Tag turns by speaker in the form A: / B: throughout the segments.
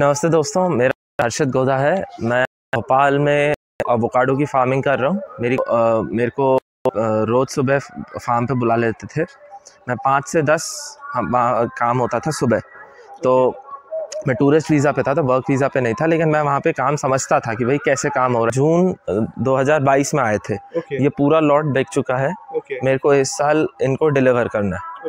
A: नमस्ते दोस्तों मेरा हर्षद गोदा है। मैं भोपाल में अवोकाडो की फ़ार्मिंग कर रहा हूँ। मेरी अ, मेरे को रोज़ सुबह फार्म पे बुला लेते थे। मैं पाँच से दस हम काम होता था सुबह। तो मैं टूरिस्ट वीज़ा पे था तो वर्क वीज़ा पे नहीं था लेकिन मैं वहाँ पे काम समझता था कि भाई कैसे काम हो रहा है। जून अ, 2022 में आए थे।
B: ओके।
A: ये पूरा लॉट बिक चुका है।
B: ओके।
A: मेरे को इस साल इनको डिलीवर करना है। अ,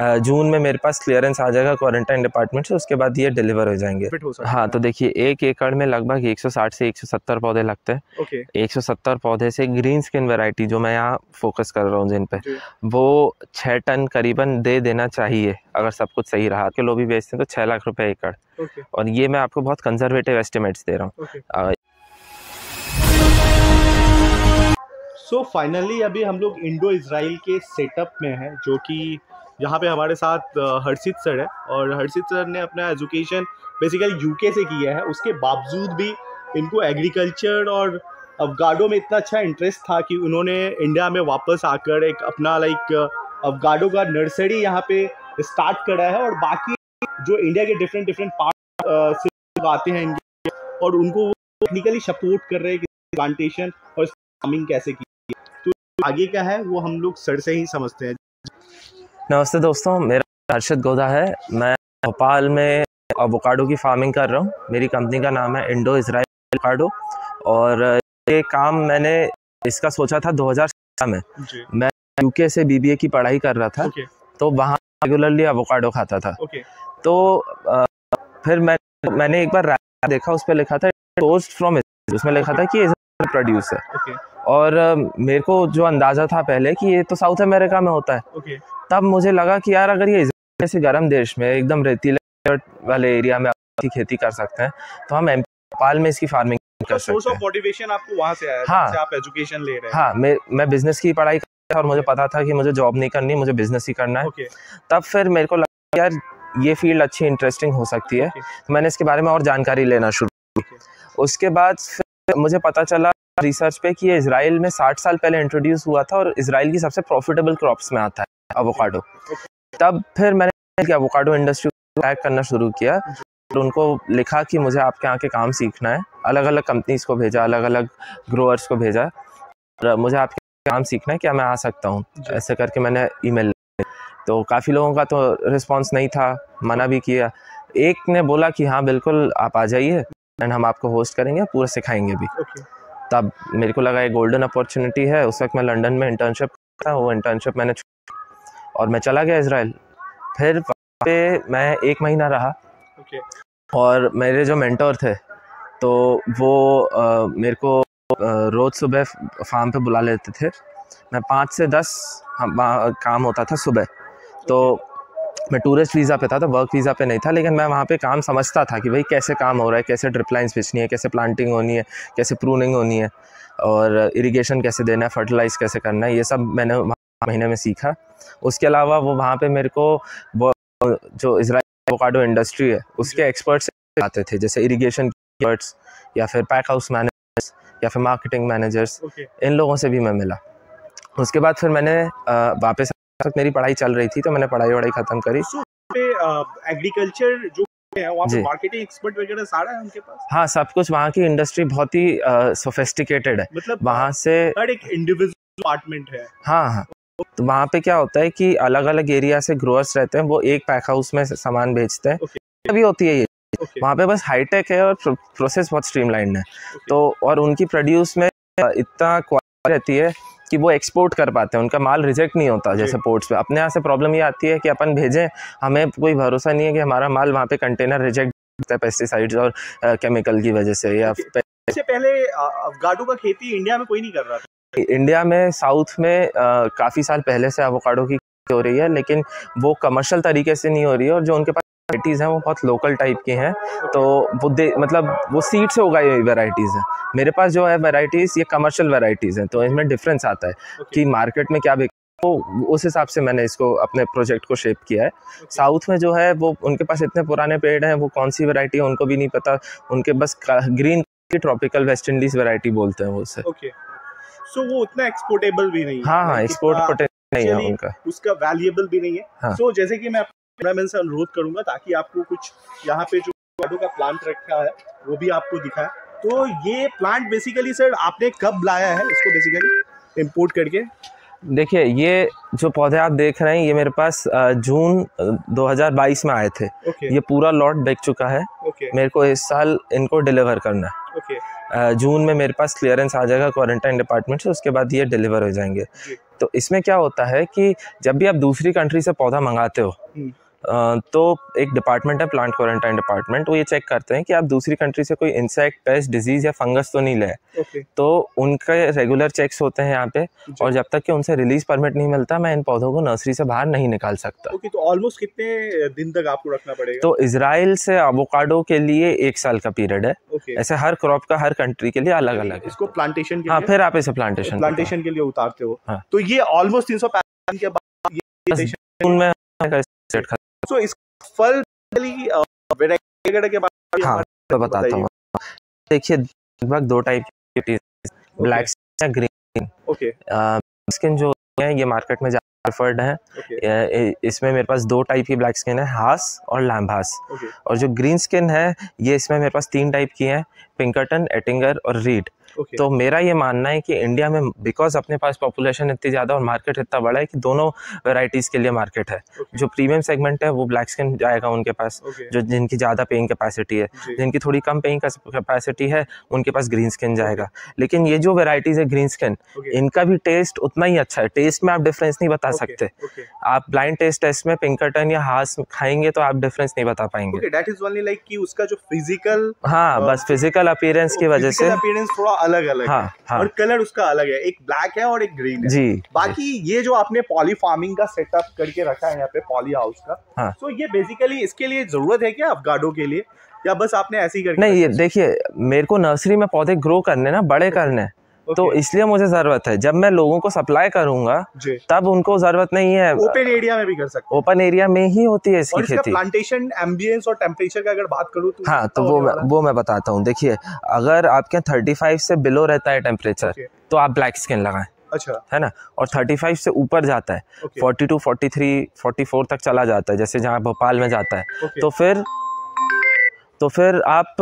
A: जून में मेरे पास क्लियरेंस आ जाएगा क्वारंटाइन डिपार्टमेंट से उसके बाद ये डिलीवर हो जाएँगे।
B: हो
A: हाँ तो देखिए एक एकड़ में लगभग 160 से 170 पौधे लगते हैं।
B: ओके
A: 170 पौधे से ग्रीन स्किन वैरायटी जो मैं यहाँ फोकस कर रहा हूँ जिन पे वो छः टन करीबन दे देना चाहिए अगर सब कुछ सही रहा। किलो भी बेचते हैं तो छः लाख रुपए एकड़।
B: ओके
A: और ये मैं आपको बहुत कंजर्वेटिव एस्टिमेट्स दे रहा हूँ।
B: सो फाइनली अभी हम लोग इंडो इसराइल के सेटअप में हैं जो कि यहाँ पे हमारे साथ हर्षित सर है और हर्षित सर ने अपना एजुकेशन बेसिकली यूके से किया है। उसके बावजूद भी इनको एग्रीकल्चर और अवगाडो में इतना अच्छा इंटरेस्ट था कि उन्होंने इंडिया में वापस आकर एक अपना लाइक अवगाडो का नर्सरी यहाँ पे स्टार्ट करा है और बाकी जो इंडिया के डिफरेंट डिफरेंट पार्ट से आते हैं और उनको वो टेक्निकली सपोर्ट कर रहे हैं कि प्लांटेशन और फ़ार्मिंग कैसे की तो आगे क्या है, वो हम लोग सर से ही समझते हैं।
A: नमस्ते दोस्तों मेरा हर्षद गोदा है। मैं भोपाल में अवोकाडो की फ़ार्मिंग कर रहा हूँ। मेरी कंपनी का नाम है इंडो इसराइल अवोकाडो और ये काम मैंने इसका सोचा था 2017 में। मैं यूके से बीबीए की पढ़ाई कर रहा था तो वहाँ रेगुलरली अवोकाडो खाता था। तो अ, फिर मैं मैंने एक बार देखा उस पर लिखा था फ्रॉम उसमें लिखा था कि प्रोड्यूस है। और मेरे को जो अंदाज़ा था पहले कि ये तो साउथ अमेरिका में होता है।
B: ओके।
A: तब मुझे लगा कि यार अगर ये जैसे गर्म देश में एकदम रेतीले वाले एरिया में की खेती कर सकते हैं तो हम एम भोपाल में इसकी फ़ार्मिंग कर
B: सोर्स
A: सकते हैं।
B: मोटिवेशन आपको वहाँ से आया
A: हाँ।
B: से आप एजुकेशन ले रहे हैं।
A: हाँ मैं मैं बिज़नेस की पढ़ाई कर रहा था और मुझे पता था कि मुझे जॉब नहीं करनी मुझे बिज़नेस ही करना है। तब फिर मेरे को लगा यार ये फ़ील्ड अच्छी इंटरेस्टिंग हो सकती है। तो मैंने इसके बारे में और जानकारी लेना शुरू की। उसके बाद मुझे पता चला रिसर्च पे कि ये इसराइल में 60 साल पहले इंट्रोड्यूस हुआ था और इसराइल की सबसे प्रॉफिटेबल क्रॉप्स में आता है अवोकाडो तब फिर मैंने अवोकाडो इंडस्ट्री को ट्रैक करना शुरू किया। और उनको लिखा कि मुझे आपके यहाँ के काम सीखना है। अलग अलग कंपनीज़ को भेजा अलग अलग ग्रोअर्स को भेजा। और मुझे आपके काम सीखना है क्या मैं आ सकता हूँ। ऐसे करके मैंने ईमेल तो काफ़ी लोगों का तो रिस्पॉन्स नहीं था मना भी किया। एक ने बोला कि हाँ बिल्कुल आप आ जाइए। एंड हम आपको होस्ट करेंगे पूरा सिखाएँगे भी।
B: ओके
A: तब मेरे को लगा ये गोल्डन अपॉर्चुनिटी है। उस वक्त मैं लंदन में इंटर्नशिप था वो इंटर्नशिप मैंने और मैं चला गया इसराइल फिर वहाँ पे मैं एक महीना रहा।
B: ओके
A: और मेरे जो मेंटोर थे तो वो अ, मेरे को रोज़ सुबह फार्म पे बुला लेते थे। मैं पाँच से दस हम काम होता था सुबह। तो मैं टूरिस्ट वीज़ा पे था तो वर्क वीज़ा पे नहीं था लेकिन मैं वहाँ पे काम समझता था कि भाई कैसे काम हो रहा है कैसे ड्रिप लाइन्स बिछनी है कैसे प्लांटिंग होनी है कैसे प्रूनिंग होनी है और इरिगेशन कैसे देना है फर्टिलाइज कैसे करना है ये सब मैंने महीने में सीखा। उसके अलावा वो वहाँ पर मेरे को जो इसराइल एवोकाडो इंडस्ट्री है उसके एक्सपर्ट्स आते थे जैसे इरिगेशन एक्सपर्ट्स या फिर पैक हाउस मैनेजर्स या फिर मार्केटिंग मैनेजर्स इन लोगों से भी मैं मिला। उसके बाद फिर मैंने अ, वापस मेरी पढ़ाई चल रही थी तो मैंने पढ़ाई वढ़ाई ख़त्म करी।
B: एग्रीकल्चर जो है वहाँ पे मार्केटिंग एक्सपर्ट वगैरह सारा है उनके पास?
A: हाँ सब कुछ वहाँ की इंडस्ट्री बहुत ही सोफेस्टिकेटेड है।
B: मतलब
A: वहाँ से
B: हर एक इंडिविजुअल डिपार्टमेंट है।
A: हाँ हाँ। तो वहाँ पे क्या होता है कि अलग अलग एरिया से ग्रोअर्स रहते हैं वो एक पैक हाउस में सामान बेचते हैं।
B: ओके
A: तभी होती है ये।
B: ओके
A: वहाँ पे बस हाईटेक है और प्रोसेस बहुत स्ट्रीमलाइंड है। Okay. तो और उनकी प्रोड्यूस में इतना क्वालिटी रहती है कि वो एक्सपोर्ट कर पाते हैं उनका माल रिजेक्ट नहीं होता जैसे पोर्ट्स पे। अपने यहाँ से प्रॉब्लम ये आती है कि अपन भेजें हमें कोई भरोसा नहीं है कि हमारा माल वहाँ पे कंटेनर रिजेक्ट होता है पेस्टिसाइड्स और केमिकल की वजह से या
B: इससे पहले अवगाडो का खेती इंडिया में कोई नहीं कर रहा था।
A: इंडिया में साउथ में काफ़ी साल पहले से एवोकाडो की हो रही है लेकिन वो कमर्शियल तरीके से नहीं हो रही है और जो उनके पास वेराइटीज़ हैं वो बहुत लोकल टाइप की हैं। तो वो दे मतलब वो सीड से उगाई हुई वेराइटीज़ हैं। मेरे पास जो है वेराइटीज़ ये कमर्शियल वेराइटीज़ हैं तो इसमें डिफरेंस आता है कि मार्केट में क्या तो उस हिसाब से मैंने इसको अपने प्रोजेक्ट को शेप किया है। साउथ में जो है वो उनके पास इतने पुराने पेड़ हैं वो कौन सी वैरायटी है उनको भी नहीं पता। उनके बस ग्रीन की ट्रॉपिकल वेस्ट इंडीज वैरायटी बोलते हैं वो उसे।
B: ओके सो वो उतना एक्सपोर्टेबल भी नहीं है
A: हाँ हाँ एक्सपोर्ट पोटेंशियल नहीं है उनका।
B: उसका वैल्यूएबल भी नहीं है।
A: हाँ।
B: सो जैसे कि मैं कैमरामैन से अनुरोध करूँगा ताकि आपको कुछ यहाँ पे जो एवोकाडो का प्लांट रखा है वो भी आपको दिखाए। तो ये प्लांट बेसिकली सर आपने कब लाया है इसको बेसिकली इंपोर्ट करके?
A: देखिए ये जो पौधे आप देख रहे हैं ये मेरे पास जून अ, 2022 में आए थे।
B: ओके
A: ये पूरा लॉट बिक चुका है।
B: ओके
A: मेरे को इस साल इनको डिलीवर करना है। अ, जून में मेरे पास क्लियरेंस आ जाएगा क्वारंटाइन डिपार्टमेंट से उसके बाद ये डिलीवर हो जाएँगे। तो इसमें क्या होता है कि जब भी आप दूसरी कंट्री से पौधा मंगाते हो
B: हम्म।
A: तो एक डिपार्टमेंट है प्लांट क्वारंटाइन डिपार्टमेंट वो ये चेक करते हैं कि आप दूसरी कंट्री से कोई इंसेक्ट पेस्ट डिज़ीज़ या फंगस तो नहीं ले।
B: ओके
A: तो उनके रेगुलर चेक्स होते हैं यहाँ पे और जब तक कि उनसे रिलीज़ परमिट नहीं मिलता मैं इन पौधों को नर्सरी से बाहर नहीं निकाल सकता।
B: ओके तो ऑलमोस्ट कितने दिन तक आपको रखना पड़ेगा?
A: तो इसराइल से अवोकाडो के लिए एक साल का पीरियड है।
B: ओके
A: ऐसे हर क्रॉप का हर कंट्री के लिए अलग अलग है।
B: इसको प्लांटेशन
A: हाँ फिर आप इसे प्लांटेशन
B: प्लांटेशन के लिए उतारते हो।
A: हाँ।
B: तो ये ऑलमोस्ट तीन सौ तो इस फल के
A: हाँ, तो बताता हूँ। देखिए लगभग दो टाइप की ब्लैक या ग्रीन
B: ओके
A: स्किन जो है ये मार्केट में ज़्यादा प्रेफर्ड है। ये- इसमें मेरे पास दो टाइप की ब्लैक स्किन है हास और लैम्बास
B: ओके
A: और जो ग्रीन स्किन है ये इसमें मेरे पास तीन टाइप की हैं पिंकटन एटिंगर और रीड
B: ओके
A: तो मेरा ये मानना है कि इंडिया में बिकॉज़ अपने पास पॉपुलेशन इतनी ज़्यादा और मार्केट इतना बड़ा है कि दोनों वेराइटीज़ के लिए मार्केट है।
B: ओके
A: जो प्रीमियम सेगमेंट है वो ब्लैक स्किन जाएगा उनके पास।
B: ओके
A: जो जिनकी ज़्यादा पेइंग कैपेसिटी है जिनकी थोड़ी कम पेइंग कैपेसिटी है उनके पास ग्रीन स्किन जाएगा। लेकिन ये जो वेराइटीज़ है ग्रीन स्किन इनका भी टेस्ट उतना ही अच्छा है। टेस्ट में आप डिफरेंस नहीं बता सकते। आप ब्लाइंड टेस्ट टेस्ट में पिंकटन या हास खाएँगे तो आप डिफरेंस नहीं बता पाएँगे।
B: उसका जो फ़िज़िकल
A: हाँ बस फ़िज़िकल अपीयरेंस की वजह से।
B: अपीयरेंस थोड़ा अलग अलग
A: हाँ
B: है।
A: हाँ।
B: और कलर उसका अलग है। एक ब्लैक है और एक ग्रीन है।
A: जी।
B: बाकी जी. ये जो आपने पॉली फ़ार्मिंग का सेटअप करके रखा है यहाँ पे पॉली हाउस का
A: हाँ।
B: तो ये बेसिकली इसके लिए ज़रूरत है क्या अफगाडो के लिए? या बस आपने ऐसे ही करके
A: नहीं ये देखिए मेरे को नर्सरी में पौधे ग्रो करने ना बड़े करने हैं। तो इसलिए मुझे ज़रूरत है। जब मैं लोगों को सप्लाई करूँगा तब उनको ज़रूरत नहीं है।
B: ओपन एरिया में भी कर सकते
A: ओपन एरिया में ही होती है इसकी खेती।
B: प्लांटेशन एम्बियंस और टेम्परेचर का अगर बात करूँ तो
A: हाँ तो वो मैं वो मैं बताता हूँ। देखिए अगर आपके यहाँ थर्टी फाइव से बिलो रहता है टेम्परेचर तो आप ब्लैक स्किन लगाएँ
B: अच्छा।
A: है ना? और थर्टी फाइव से ऊपर जाता है।
B: Okay
A: forty two forty three forty four तक चला जाता है जैसे जहाँ भोपाल में जाता है। तो फिर तो फिर आप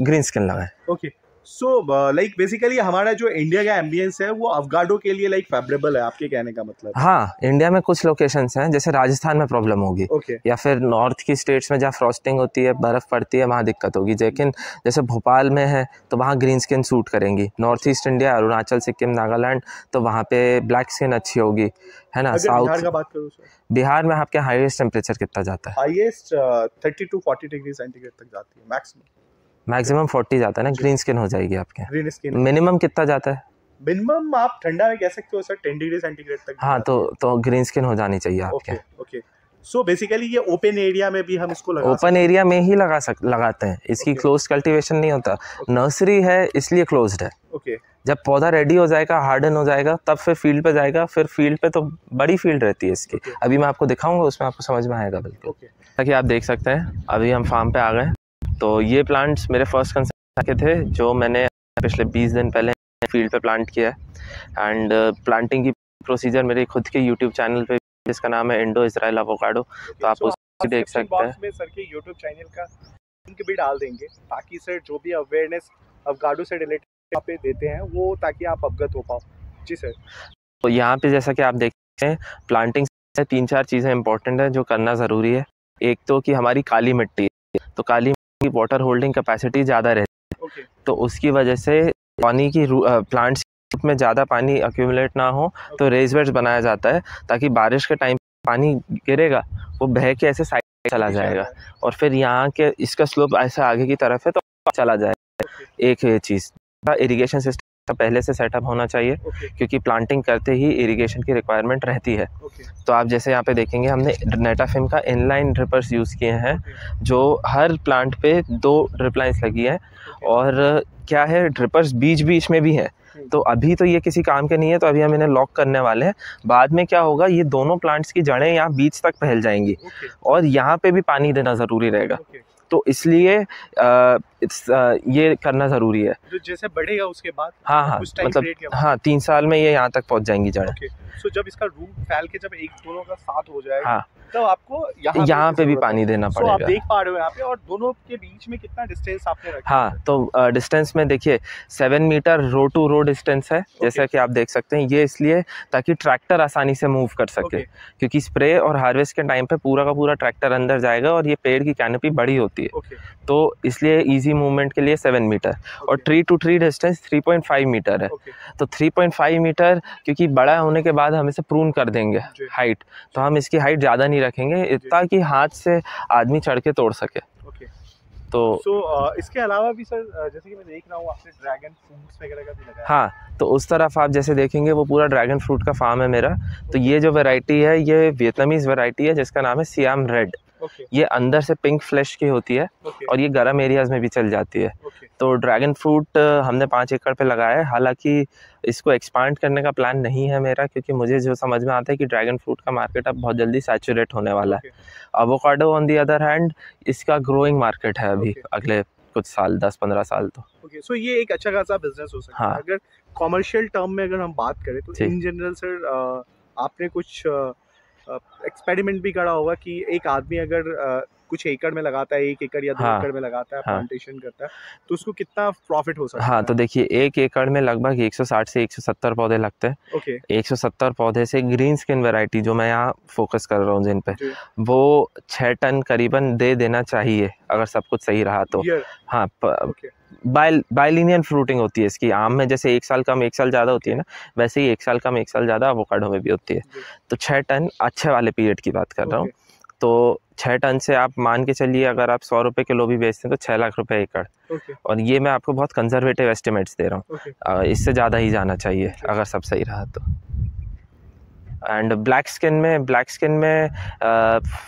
A: ग्रीन स्किन लगाएँ।
B: ओके सो लाइक बेसिकली हमारा जो इंडिया का एम्बियंस है वो अफगाडो के लिए लाइक like, फेवरेबल है आपके कहने का मतलब?
A: हाँ इंडिया में कुछ लोकेशंस हैं जैसे राजस्थान में प्रॉब्लम होगी।
B: ओके
A: या फिर नॉर्थ की स्टेट्स में जहाँ फ्रॉस्टिंग होती है बर्फ़ पड़ती है वहाँ दिक्कत होगी। लेकिन जैसे भोपाल में है तो वहाँ ग्रीन स्किन सूट करेंगी। North east India Arunachal Sikkim Nagaland तो वहाँ पे ब्लैक स्किन अच्छी होगी। है ना? साउथ
B: बात करूँ
A: बिहार में आपके हाईएस्ट टेम्परेचर कितना जाता है?
B: Highest thirty two forty degree centigrade तक जाती है मैक्सिमम
A: मैक्सिमम फोर्टी जाता है ना ग्रीन स्किन हो जाएगी आपके।
B: ग्रीन स्किन
A: मिनिमम कितना जाता है?
B: मिनिमम आप ठंडा में कह सकते हो सर टेन डिग्री सेंटीग्रेड तक
A: हाँ तो तो ग्रीन स्किन हो जानी चाहिए आपके।
B: ओके सो बेसिकली ये ओपन एरिया में भी हम इसको लगा
A: ओपन एरिया में ही लगा सक लगाते हैं। इसकी क्लोज
B: Okay.
A: क्लोज कल्टीवेशन नहीं होता। नर्सरी है इसलिए क्लोज्ड है।
B: Okay okay.
A: जब पौधा रेडी हो जाएगा हार्डन हो जाएगा तब फिर फ़ील्ड पे जाएगा फिर फ़ील्ड पे तो बड़ी फ़ील्ड रहती है इसकी।
B: Okay.
A: अभी मैं आपको दिखाऊँगा उसमें आपको समझ में आएगा बिल्कुल।
B: ओके
A: ताकि आप देख सकते हैं अभी हम फार्म पे आ गए। तो ये प्लांट्स मेरे फ़र्स्ट कंसेप्ट के थे जो मैंने पिछले 20 दिन पहले फ़ील्ड पे प्लांट किया है। एंड प्लांटिंग की प्रोसीजर मेरे खुद के यूट्यूब चैनल पे जिसका नाम है इंडो इसराइल अवोकाडो तो आप उसको देख सकते हैं।
B: सर के यूट्यूब चैनल का लिंक भी डाल देंगे ताकि सर जो भी अवेयरनेस अफगाडो से रिलेटेड यहाँ पे देते हैं वो ताकि आप अवगत हो पाओ। जी सर
A: तो यहाँ पे जैसा कि आप देखते हैं प्लांटिंग तीन चार चीज़ें इंपॉर्टेंट हैं जो करना ज़रूरी है। एक तो कि हमारी काली मिट्टी है तो काली की वाटर होल्डिंग कैपेसिटी ज़्यादा रहती है। Okay. तो उसकी वजह से पानी की प्लांट्स में ज़्यादा पानी अक्यूमुलेट ना हो okay. तो रेज बनाया जाता है ताकि बारिश के टाइम पानी गिरेगा वो बह के ऐसे साइड चला जाएगा। और फिर यहाँ के इसका स्लोप ऐसा आगे की तरफ़ है तो चला जाएगा। एक चीज़ इरीगेशन सिस्टम पहले से सेटअप होना चाहिए
B: ओके
A: क्योंकि प्लांटिंग करते ही इरिगेशन की रिक्वायरमेंट रहती है।
B: ओके
A: तो आप जैसे यहाँ पे देखेंगे हमने नेटाफिम का इनलाइन ड्रिपर्स यूज़ किए हैं जो हर प्लांट पे दो ड्रिप लाइन्स लगी हैं। और क्या है ड्रिपर्स बीच बीच में भी हैं। तो अभी तो ये किसी काम के नहीं है तो अभी हम इन्हें लॉक करने वाले हैं। बाद में क्या होगा ये दोनों प्लांट्स की जड़ें यहाँ बीच तक फैल जाएँगी। और यहाँ पे भी पानी देना ज़रूरी रहेगा। तो इसलिए ये करना ज़रूरी है
B: जो जैसे बढ़ेगा उसके बाद
A: हाँ हाँ मतलब हाँ तीन साल में ये यहाँ तक पहुँच जाएँगी जड़ें
B: okay. सो जब इसका रूट फैल के जब एक दोनों का साथ हो जाएगा
A: हाँ
B: तो आपको यहाँ
A: यहाँ पे भी पानी देना
B: So, आप
A: पड़ेगा
B: देख पा रहे हो यहाँ पे और दोनों के बीच में कितना डिस्टेंस आपने रखा
A: हाँ तो डिस्टेंस में देखिए seven metre row to row distance है जैसा कि आप देख सकते हैं। ये इसलिए ताकि ट्रैक्टर आसानी से मूव कर सके। क्योंकि स्प्रे और हार्वेस्ट के टाइम पे पूरा का पूरा ट्रैक्टर अंदर जाएगा और ये पेड़ की कैनोपी बड़ी होती है। तो इसलिए इजी मूवमेंट के लिए सेवन मीटर और tree to tree distance 3.5 metre है। तो 3.5 मीटर क्योंकि बड़ा होने के बाद हम इसे प्रून कर देंगे हाइट तो हम इसकी हाइट ज़्यादा नहीं रखेंगे ताकि हाथ से आदमी चढ़ के तोड़ सके। तो
B: so, uh, इसके अलावा भी सर जैसे कि मैं देख रहा हूँ आपने ड्रैगन फ्रूट्स वगैरह का भी लगाया।
A: हाँ तो उस तरफ़ आप जैसे देखेंगे वो पूरा ड्रैगन फ्रूट का फार्म है मेरा। तो ये जो वैरायटी है ये वियतनामीज़ वैरायटी है जिसका नाम है सियाम रेड
B: ओके
A: ये अंदर से पिंक फ्लैश की होती है
B: ओके
A: और ये गर्म एरियाज़ में भी चल जाती है।
B: ओके
A: तो ड्रैगन फ्रूट हमने पाँच एकड़ पे लगाया है। हालाँकि इसको एक्सपांड करने का प्लान नहीं है मेरा क्योंकि मुझे जो समझ में आता है कि ड्रैगन फ्रूट का मार्केट अब बहुत जल्दी सैचुरेट होने वाला है। Avocado on the other hand इसका ग्रोइंग मार्केट है अभी
B: Okay.
A: अगले कुछ साल दस पंद्रह साल तो।
B: ओके सो ये एक अच्छा खासा बिज़नेस हो सकता है।
A: हाँ।
B: अगर कॉमर्शियल टर्म में अगर हम बात करें तो इन जनरल सर आपने कुछ एक्सपेरिमेंट भी करा होगा कि एक आदमी अगर कुछ एकड़ में लगाता है एक एकड़ या दो
A: हाँ।
B: एकड़ में लगाता है
A: हाँ।
B: प्लांटेशन करता है तो उसको कितना प्रॉफिट हो सकता
A: हाँ
B: है?
A: तो देखिए एक एकड़ में लगभग 160 से 170 पौधे लगते हैं।
B: ओके।
A: 170 पौधे से ग्रीन स्किन वैरायटी जो मैं यहाँ फोकस कर रहा हूँ जिन पे वो छः टन करीबन दे देना चाहिए अगर सब कुछ सही रहा तो। हाँ बाय बायलिनियन फ्रूटिंग होती है इसकी। आम में जैसे एक साल कम एक साल ज़्यादा होती है ना वैसे ही एक साल कम एक साल ज़्यादा अवोकाडो में भी होती है। तो छः टन अच्छे वाले पीरियड की बात कर रहा हूँ। तो छः टन से आप मान के चलिए अगर आप सौ रुपये किलो भी बेचते हैं तो छः लाख रुपए एकड़। और ये मैं आपको बहुत कंजर्वेटिव एस्टिमेट्स दे रहा हूँ। इससे ज़्यादा ही जाना चाहिए अगर सब सही रहा तो। एंड ब्लैक स्किन में ब्लैक स्किन में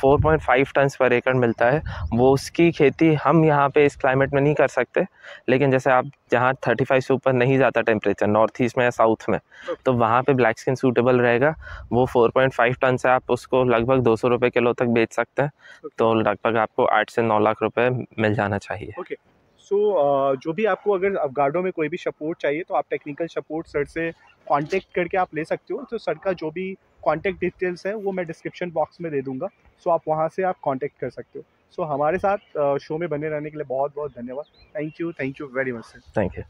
A: फोर पॉइंट फाइव टन्स पर एकड़ मिलता है। वो उसकी खेती हम यहाँ पे इस क्लाइमेट में नहीं कर सकते। लेकिन जैसे आप जहाँ थर्टी फाइव से ऊपर नहीं जाता टेम्परेचर नॉर्थ ईस्ट में या साउथ में तो वहाँ पे ब्लैक स्किन सूटेबल रहेगा। वो फोर पॉइंट फाइव टन से आप उसको लगभग दो सौ रुपये किलो तक बेच सकते हैं। तो लगभग आपको आठ से नौ लाख रुपये मिल जाना चाहिए।
B: सो जो भी आपको अगर गार्डो में कोई भी सपोर्ट चाहिए तो आप टेक्निकल सपोर्ट सर से कांटेक्ट करके आप ले सकते हो। तो सर का जो भी कांटेक्ट डिटेल्स है, वो मैं डिस्क्रिप्शन बॉक्स में दे दूँगा। सो आप वहाँ से आप कांटेक्ट कर सकते हो। सो हमारे साथ शो में बने रहने के लिए बहुत बहुत धन्यवाद। Thank you thank you very much sir
A: thank you